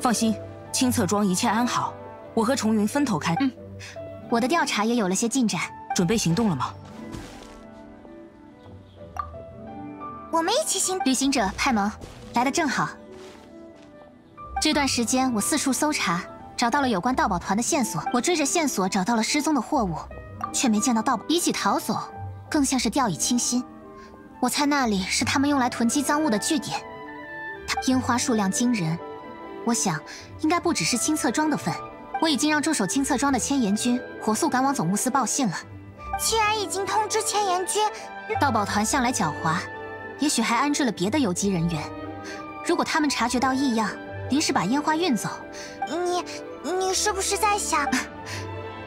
放心，清侧庄一切安好，我和重云分头开。嗯，我的调查也有了些进展，准备行动了吗？我们一起行。旅行者派蒙，来的正好。这段时间我四处搜查，找到了有关盗宝团的线索。我追着线索找到了失踪的货物，却没见到盗宝。比起逃走，更像是掉以轻心。我猜那里是他们用来囤积赃物的据点。樱花数量惊人，我想应该不只是青侧庄的份。我已经让驻守青侧庄的千岩军火速赶往总务司报信了。既然已经通知千岩军，盗宝团向来狡猾。也许还安置了别的游击人员。如果他们察觉到异样，临时把烟花运走，你你是不是在想，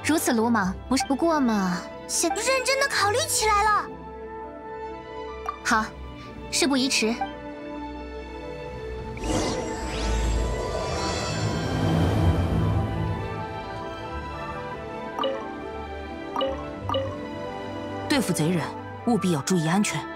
如此鲁莽？不是，不过嘛，现认真的考虑起来了。好，事不宜迟。贼人，务必要注意安全。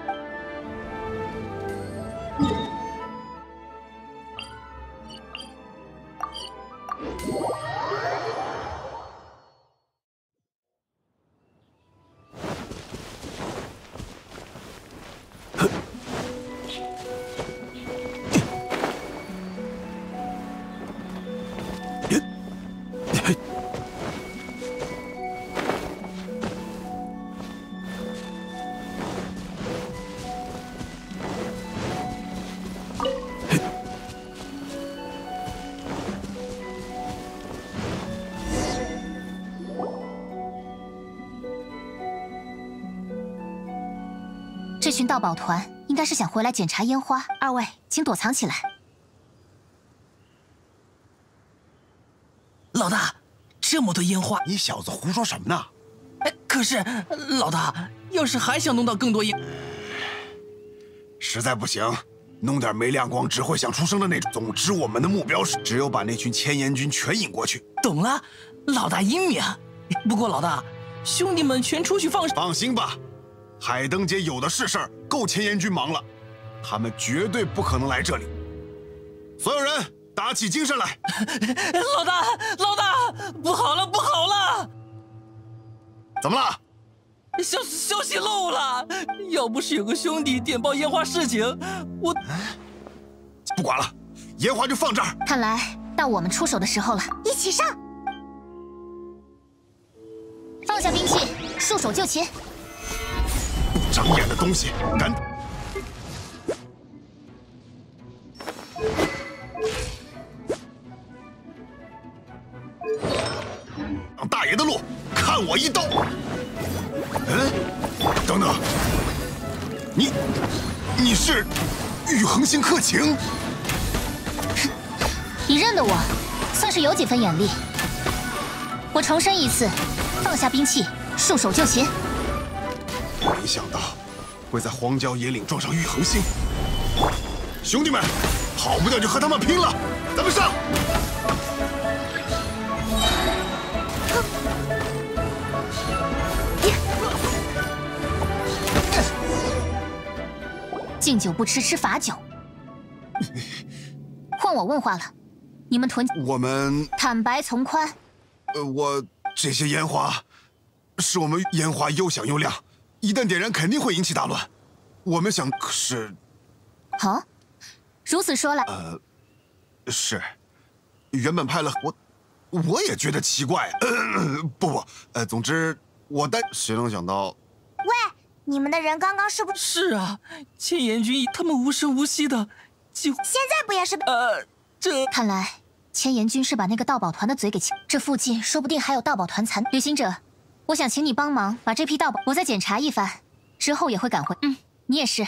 这群盗宝团应该是想回来检查烟花，二位请躲藏起来。老大，这么多烟花，你小子胡说什么呢？哎，可是老大，要是还想弄到更多烟，实在不行，弄点没亮光只会想出声的那种。总之，我们的目标是只有把那群千岩军全引过去。懂了，老大英明。不过老大，兄弟们全出去放放心吧。海灯节有的是事儿，够千岩军忙了，他们绝对不可能来这里。所有人打起精神来！老大，老大，不好了，不好了！怎么了？消消息漏了！要不是有个兄弟点爆烟花事情，我……不管了，烟花就放这儿。看来到我们出手的时候了，一起上！放下兵器，束手就擒。长眼的东西，敢挡大爷的路！看我一刀！嗯，等等，你你是玉恒星克勤？你认得我，算是有几分眼力。我重申一次，放下兵器，束手就擒。没想到会在荒郊野岭撞上玉恒星，兄弟们，跑不掉就和他们拼了！咱们上！敬酒不吃吃罚酒，换我问话了，你们囤？我们坦白从宽。呃，我这些烟花，是我们烟花又响又亮。一旦点燃，肯定会引起大乱。我们想，可是，好，如此说来，呃，是，原本派了我，我也觉得奇怪。不不，呃，总之，我担，谁能想到？喂，你们的人刚刚是不？是是啊，千岩君他们无声无息的，几乎。现在不也是？呃，这看来千岩君是把那个盗宝团的嘴给亲。这附近说不定还有盗宝团残旅行者。我想请你帮忙把这批盗宝，我再检查一番，之后也会赶回。嗯，你也是。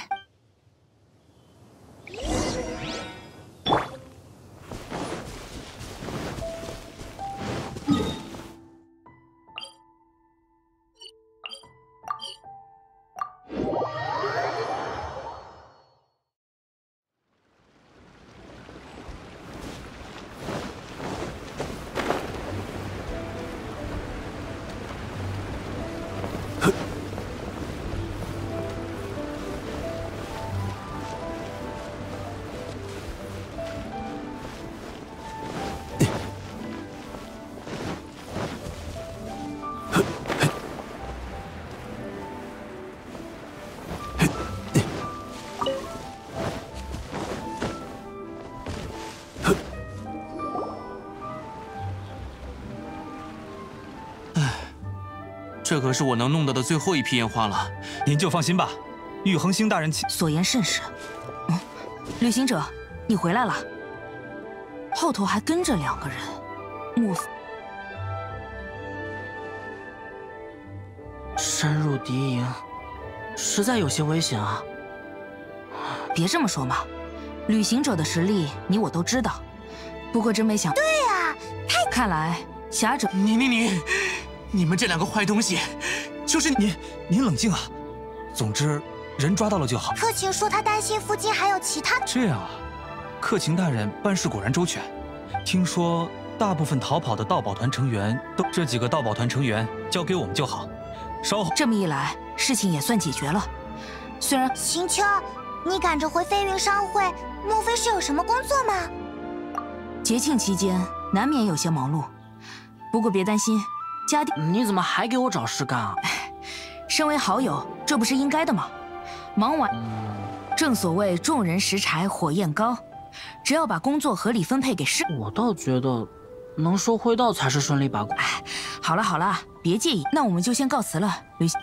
这可是我能弄到的最后一批烟花了。您就放心吧，玉恒星大人所言甚是。嗯，旅行者，你回来了。后头还跟着两个人，莫非？深入敌营，实在有些危险啊！别这么说嘛，旅行者的实力你我都知道。不过真没想……对啊，太……看来侠者……你你你，你们这两个坏东西，就是您您冷静啊！总之，人抓到了就好。克勤说他担心附近还有其他……这样啊，克勤大人办事果然周全。听说大部分逃跑的盗宝团成员都……这几个盗宝团成员交给我们就好。稍后，这么一来，事情也算解决了。虽然秦秋，你赶着回飞云商会，莫非是有什么工作吗？节庆期间难免有些忙碌，不过别担心，家弟，你怎么还给我找事干啊？身为好友，这不是应该的吗？忙完，正所谓众人拾柴火焰高，只要把工作合理分配给师，我倒觉得，能说会道才是顺利把。哎，好了好了。别介意，那我们就先告辞了。旅行。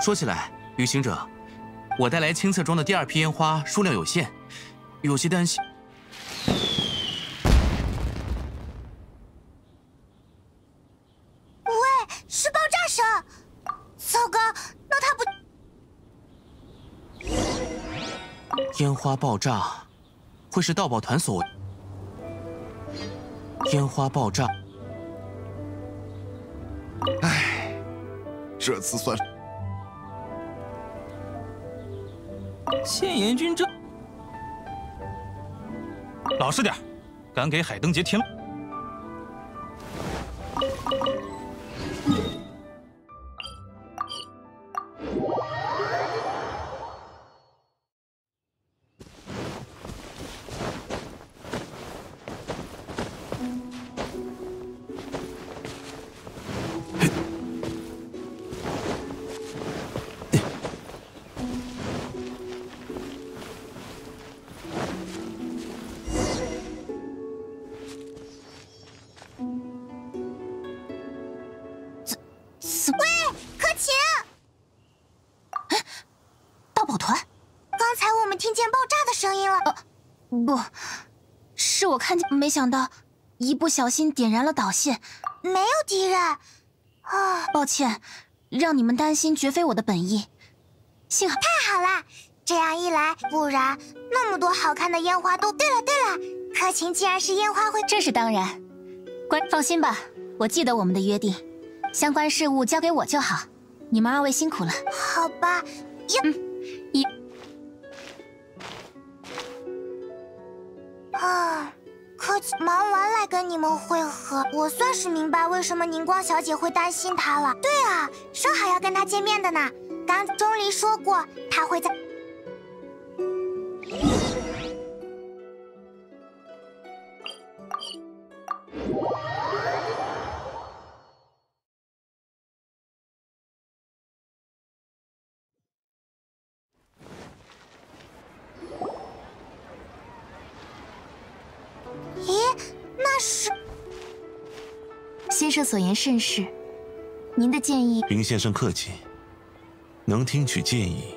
说起来，旅行者，我带来清册庄的第二批烟花数量有限，有些担心。喂，是爆炸声！糟糕，那他不……烟花爆炸，会是盗宝团所为？烟花爆炸，唉，这次算现阎君这老实点，敢给海灯节添乱。看见，没想到一不小心点燃了导线，没有敌人啊！抱歉，让你们担心绝非我的本意。幸好太好了，这样一来，不然那么多好看的烟花都……对了对了，柯琴既然是烟花会，这是当然。关放心吧，我记得我们的约定，相关事务交给我就好。你们二位辛苦了。好吧，嗯，一。啊，可忙完来跟你们会合，我算是明白为什么凝光小姐会担心他了。对啊，正好要跟他见面的呢。刚钟离说过，他会在。生所言甚是，您的建议。云先生客气，能听取建议，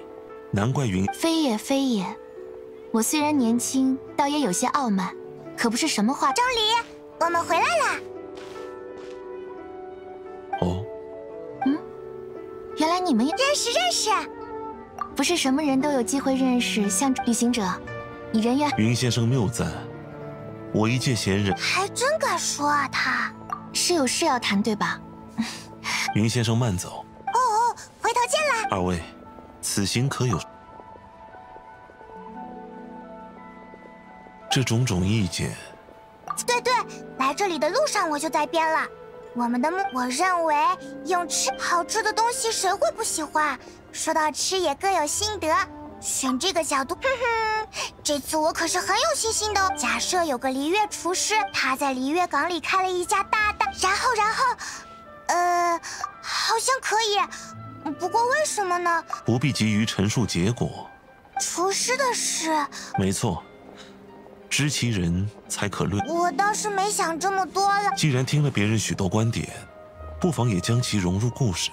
难怪云。非也非也，我虽然年轻，倒也有些傲慢，可不是什么话。钟离，我们回来了。哦。嗯，原来你们也认识认识。不是什么人都有机会认识，像旅行者，你人缘。云先生谬赞，我一介闲人。还真敢说啊，他。是有事要谈，对吧？云先生慢走。哦哦，回头见啦。二位，此行可有？这种种意见。对对，来这里的路上我就在编了。我们的目，我认为用吃好吃的东西，谁会不喜欢？说到吃，也各有心得。选这个角度，哼哼，这次我可是很有信心的。假设有个璃月厨师，他在璃月港里开了一家大大，然后然后，呃，好像可以。不过为什么呢？不必急于陈述结果。厨师的事。没错，知其人才可论。我倒是没想这么多了。既然听了别人许多观点，不妨也将其融入故事。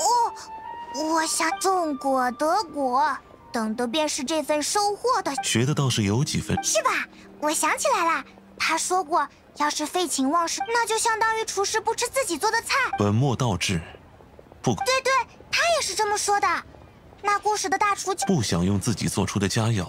哦，我想种果得果，等的便是这份收获的。学的倒是有几分，是吧？我想起来了，他说过，要是废寝忘食，那就相当于厨师不吃自己做的菜。本末倒置，不。对对，他也是这么说的。那故事的大厨不想用自己做出的佳肴，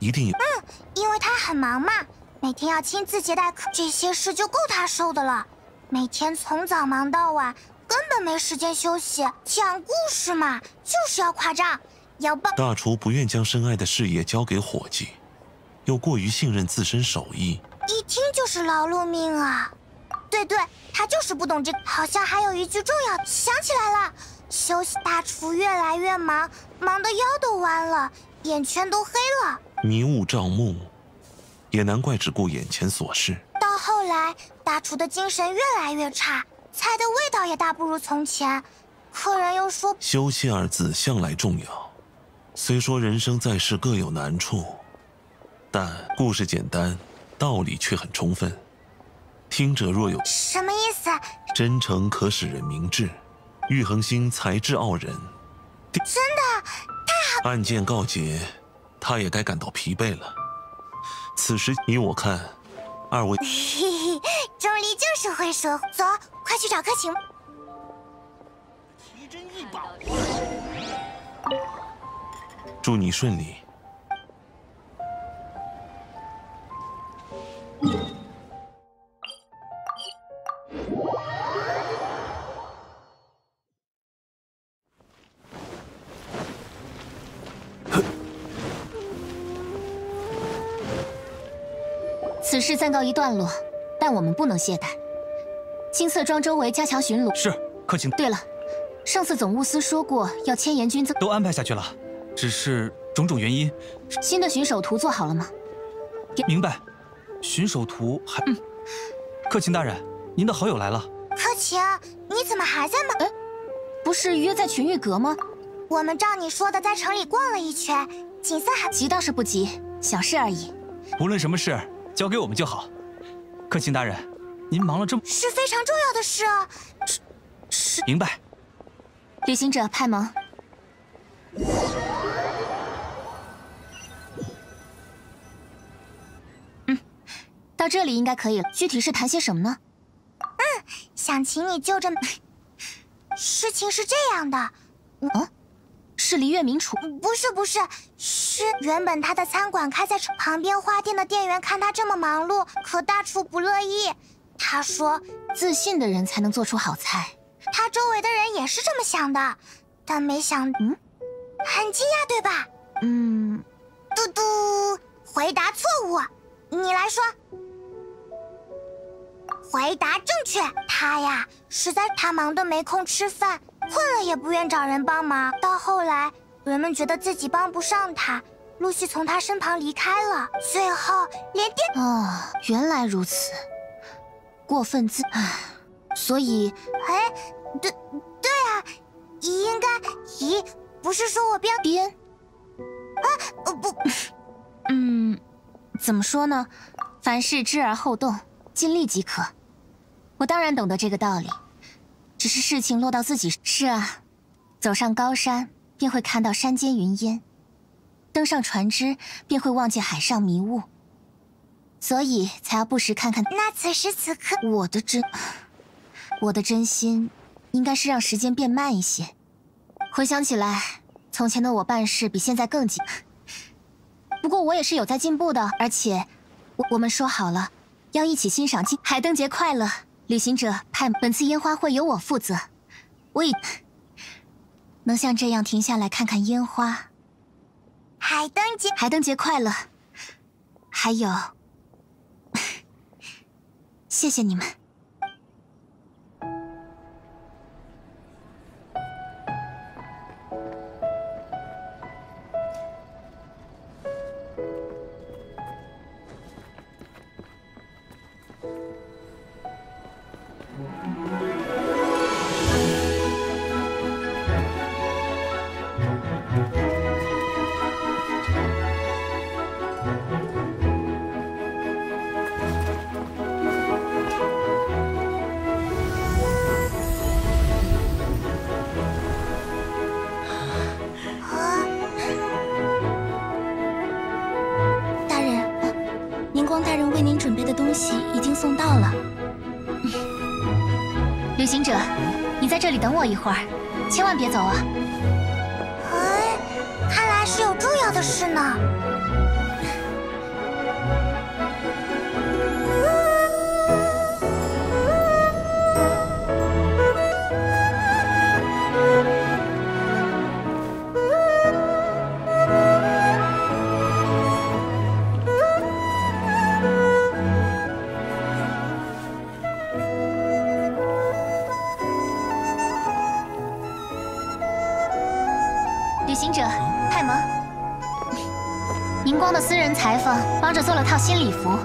一定有。嗯，因为他很忙嘛，每天要亲自接待客，这些事就够他受的了。每天从早忙到晚，根本没时间休息。讲故事嘛，就是要夸张，大厨不愿将深爱的事业交给伙计，又过于信任自身手艺，一听就是劳碌命啊。对对，他就是不懂这。好像还有一句重要，想起来了。休息，大厨越来越忙，忙得腰都弯了，眼圈都黑了，迷雾障目，也难怪只顾眼前琐事。到后来，大厨的精神越来越差，菜的味道也大不如从前。客人又说：“休息二字向来重要。虽说人生在世各有难处，但故事简单，道理却很充分。听者若有什么意思？真诚可使人明智。”玉恒星才智傲人，真的太好。案件告结，他也该感到疲惫了。此时依我看，二位，钟离就是会说。走，快去找柯晴。奇珍异宝。祝你顺利。此事暂告一段落，但我们不能懈怠。青色庄周围加强巡逻。是，客卿。对了，上次总务司说过要迁延军增，都安排下去了，只是种种原因。新的巡守图做好了吗？明白。巡守图还……嗯。客卿大人，您的好友来了。客卿，你怎么还在忙？哎，不是约在群玉阁吗？我们照你说的在城里逛了一圈，景色还……急倒是不急，小事而已。无论什么事。交给我们就好，客卿大人，您忙了这么，是非常重要的事啊。是是，明白。旅行者派蒙。到这里应该可以了。具体是谈些什么呢？嗯，想请你就这。事情是这样的。嗯。是黎月明楚？不是不是，是原本他的餐馆开在旁边花店的店员看他这么忙碌，可大厨不乐意。他说，自信的人才能做出好菜。他周围的人也是这么想的，但没想，嗯，很惊讶对吧？嗯，嘟嘟，回答错误，你来说。回答正确，他呀，实在他忙得没空吃饭。困了也不愿找人帮忙，到后来人们觉得自己帮不上他，陆续从他身旁离开了，最后连电……哦，原来如此，过分自……唉，所以……哎，对对啊，应该……咦，不是说我编编？啊，呃不，嗯，怎么说呢？凡事知而后动，尽力即可。我当然懂得这个道理。只是事情落到自己是啊，走上高山便会看到山间云烟，登上船只便会望见海上迷雾，所以才要不时看看。那此时此刻，我的真，我的真心，应该是让时间变慢一些。回想起来，从前的我办事比现在更急，不过我也是有在进步的。而且，我我们说好了，要一起欣赏海灯节快乐。旅行者派本次烟花会由我负责，我已能像这样停下来看看烟花。海灯节，海灯节快乐！还有，谢谢你们。行者，你在这里等我一会儿，千万别走啊！哎，看来是有重要的事呢。明光的私人裁缝帮着做了套新礼服，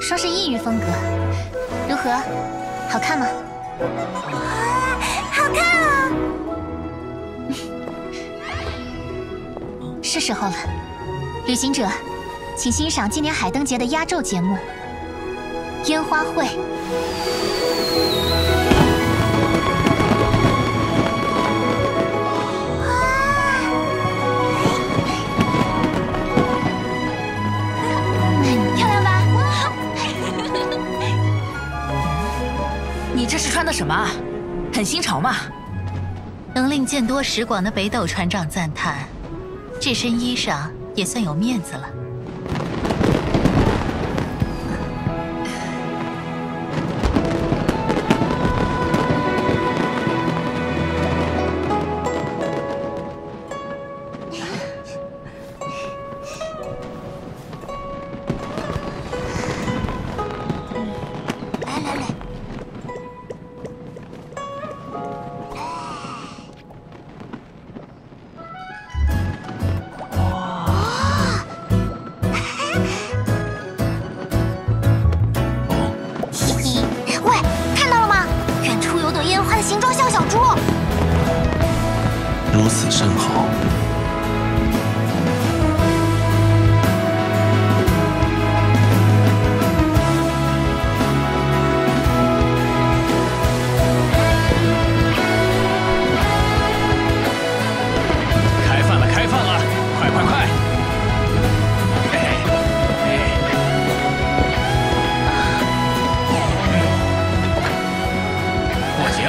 说是异域风格，如何？好看吗？好看啊！是时候了，旅行者，请欣赏今年海灯节的压轴节目——烟花会。那什么？很新潮嘛。能令见多识广的北斗船长赞叹，这身衣裳也算有面子了。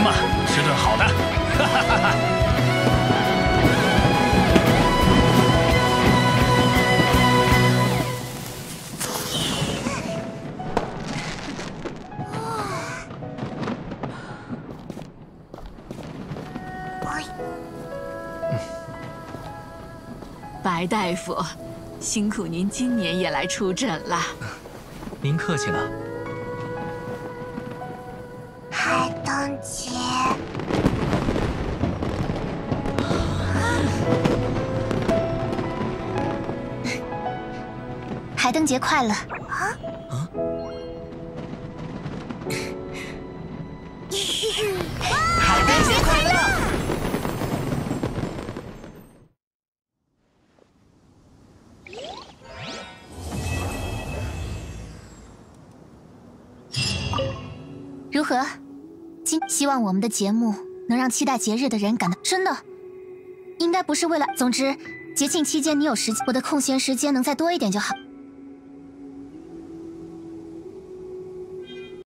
嘛，吃顿好的，哈哈哈哈！白大夫，辛苦您今年也来出诊了。您客气了。海灯节快乐！啊啊海灯节快乐！如何？今希望我们的节目能让期待节日的人感到真的，应该不是为了。总之，节庆期间你有时间，我的空闲时间能再多一点就好。